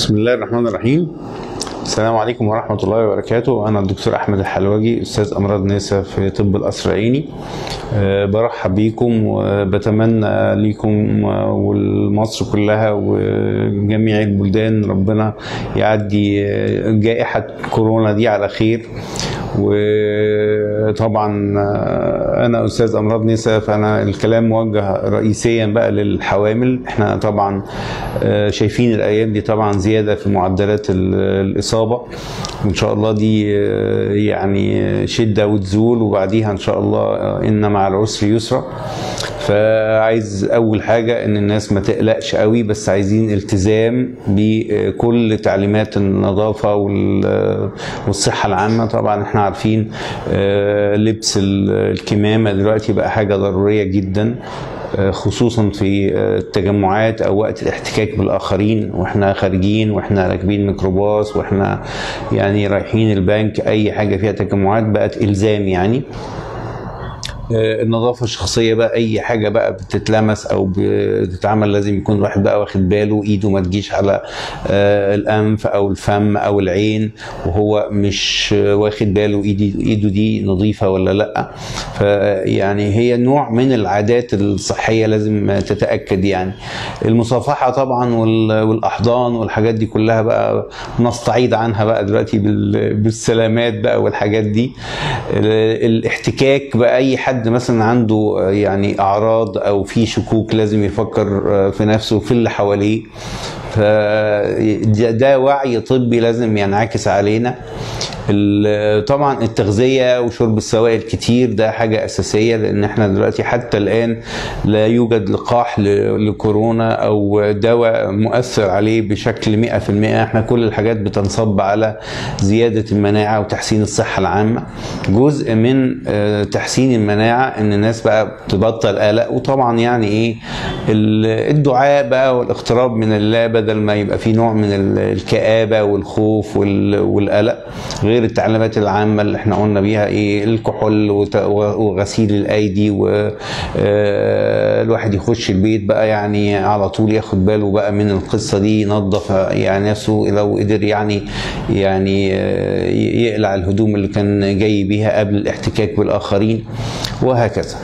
بسم الله الرحمن الرحيم. السلام عليكم ورحمة الله وبركاته. أنا الدكتور أحمد الحلواجي أستاذ أمراض نساء في طب القصر العيني. أه برحب بيكم وبتمنى ليكم ولمصر كلها وجميع البلدان ربنا يعدي جائحة كورونا دي على خير. وطبعا أنا أستاذ أمراض نساء فأنا الكلام موجه رئيسيا بقى للحوامل. إحنا طبعا شايفين الأيام دي طبعا زيادة في معدلات الإصابة. وإن شاء الله دي يعني شدة وتزول وبعديها إن شاء الله إن مع العسر يسرا. فعايز أول حاجة إن الناس ما تقلقش قوي بس عايزين التزام بكل تعليمات النظافة والصحة العامة. طبعا إحنا عارفين لبس الكمامة دلوقتي بقى حاجة ضرورية جدا خصوصا في التجمعات أو وقت الاحتكاك بالآخرين. وإحنا خارجين وإحنا راكبين ميكروباص وإحنا يعني رايحين البنك أي حاجة فيها تجمعات بقت إلزام يعني. النظافة الشخصية بقى أي حاجة بقى بتتلمس أو بتتعمل لازم يكون الواحد بقى واخد باله إيده ما تجيش على الأنف أو الفم أو العين وهو مش واخد باله ايده إيده دي نظيفة ولا لأ. فيعني هي نوع من العادات الصحية لازم تتأكد يعني. المصافحة طبعا والأحضان والحاجات دي كلها بقى نستعيد عنها بقى دلوقتي بالسلامات بقى والحاجات دي. الاحتكاك بأي حد حد مثلا عنده يعني أعراض أو في شكوك لازم يفكر في نفسه وفي اللي حواليه. فده وعي طبي لازم ينعكس علينا. طبعا التغذية وشرب السوائل كتير ده حاجة أساسية لأن إحنا دلوقتي حتى الآن لا يوجد لقاح لكورونا أو دواء مؤثر عليه بشكل 100% إحنا كل الحاجات بتنصب على زيادة المناعة وتحسين الصحة العامة. جزء من تحسين المناعة إن الناس بقى تبطل قلق. وطبعا يعني إيه الدعاء بقى والاقتراب من الله بدل ما يبقى في نوع من الكآبة والخوف والقلق. غير التعليمات العامة اللي إحنا قلنا بيها إيه الكحول وغسيل الأيدي والواحد يخش البيت بقى يعني على طول ياخد باله بقى من القصة دي ينظف يعني نفسه لو قدر يعني يعني يقلع الهدوم اللي كان جاي بيها قبل الاحتكاك بالآخرين وهكذا.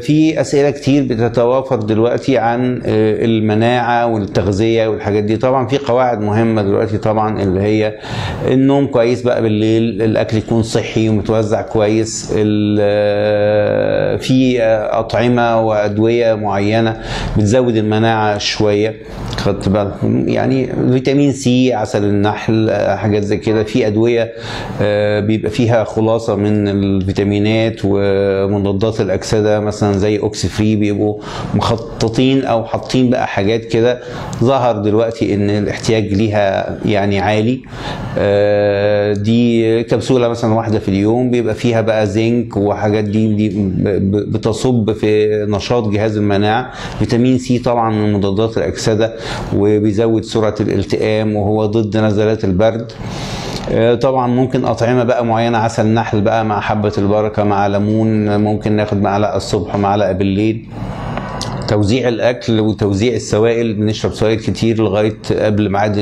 في أسئلة كتير بتتوافر دلوقتي عن المناعة والتغذية والحاجات دي. طبعا في قواعد مهمة دلوقتي طبعا اللي هي النوم كويس بقى بالليل الأكل يكون صحي ومتوزع كويس في أطعمة وأدوية معينة بتزود المناعة شوية. خدت بالكم يعني فيتامين سي عسل النحل حاجات زي كده. في أدوية بيبقى فيها خلاصة من الفيتامينات ومضادات الأكسدة مثلا زي Oxifree بيبقوا مخططين أو حاطين بقى حاجات كده ظهر دلوقتي إن الاحتياج ليها يعني عالي. دي كبسولة مثلا واحدة في اليوم بيبقى فيها بقى زنك وحاجات دي, دي بتصب في نشاط جهاز المناعة. فيتامين سي طبعا من مضادات الأكسدة وبيزود سرعة الالتئام وهو ضد نزلات البرد. طبعا ممكن أطعمة بقى معينة عسل نحل بقى مع حبة البركة مع ليمون ممكن ناخد معلقة الصبح ومعلقه بالليل. توزيع الأكل وتوزيع السوائل بنشرب سوائل كتير لغاية قبل ميعاد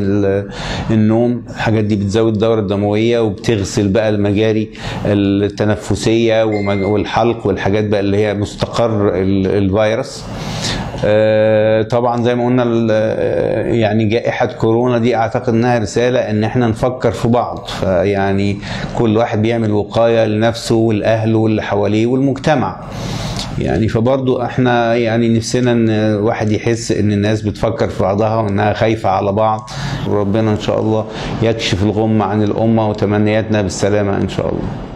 النوم. الحاجات دي بتزود الدوره الدمويه وبتغسل بقى المجاري التنفسية والحلق والحاجات بقى اللي هي مستقر الفيروس. طبعا زي ما قلنا يعني جائحة كورونا دي أعتقد إنها رسالة إن إحنا نفكر في بعض. فيعني كل واحد بيعمل وقاية لنفسه والأهل واللي حواليه والمجتمع. يعني فبرضو إحنا يعني نفسنا ان الواحد يحس ان الناس بتفكر في بعضها وانها خايفة على بعض. وربنا ان شاء الله يكشف الغمة عن الامة وتمنياتنا بالسلامة ان شاء الله.